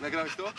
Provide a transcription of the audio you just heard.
Nagrałeś to?